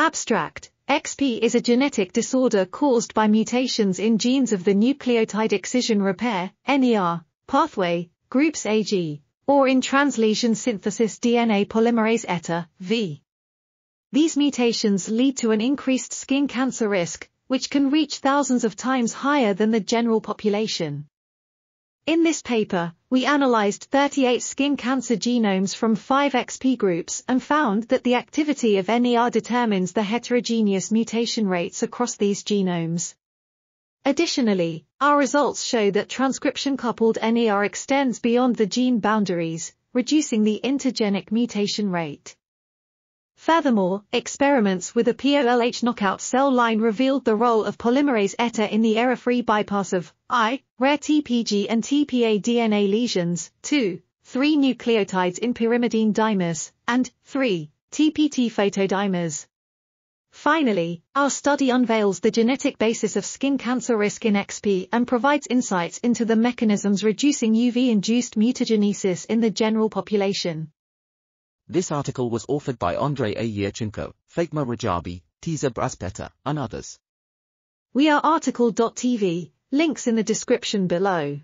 Abstract XP is a genetic disorder caused by mutations in genes of the nucleotide excision repair NER, pathway, groups AG, or in translesion synthesis DNA polymerase ETA, V. These mutations lead to an increased skin cancer risk, which can reach thousands of times higher than the general population. In this paper, we analyzed 38 skin cancer genomes from 5 XP groups and found that the activity of NER determines the heterogeneous mutation rates across these genomes. Additionally, our results show that transcription-coupled NER extends beyond the gene boundaries, reducing the intergenic mutation rate. Furthermore, experiments with a POLH knockout cell line revealed the role of polymerase ETA in the error-free bypass of I, rare TPG and TPA DNA lesions, 2, 3 nucleotides in pyrimidine dimers, and 3, TPT photodimers. Finally, our study unveils the genetic basis of skin cancer risk in XP and provides insights into the mechanisms reducing UV-induced mutagenesis in the general population. This article was authored by Andrey A. Yurchenko, Fatemeh Rajabi, Tirzah Braz-Petta, and others. We are RTCL.TV, links in the description below.